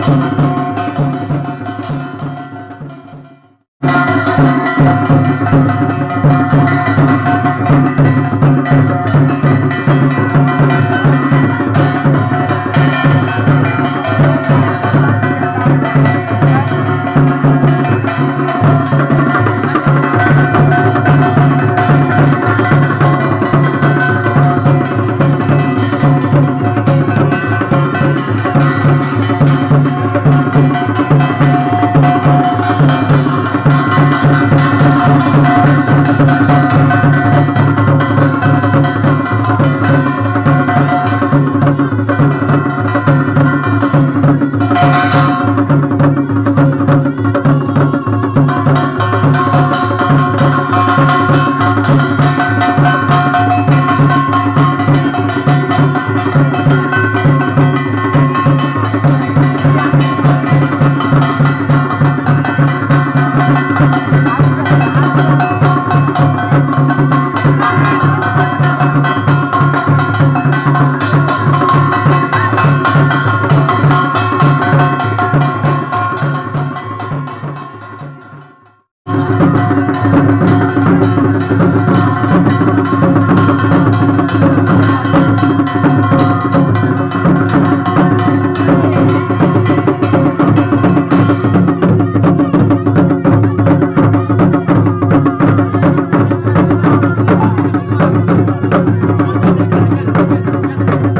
Thank you. ¡Gracias!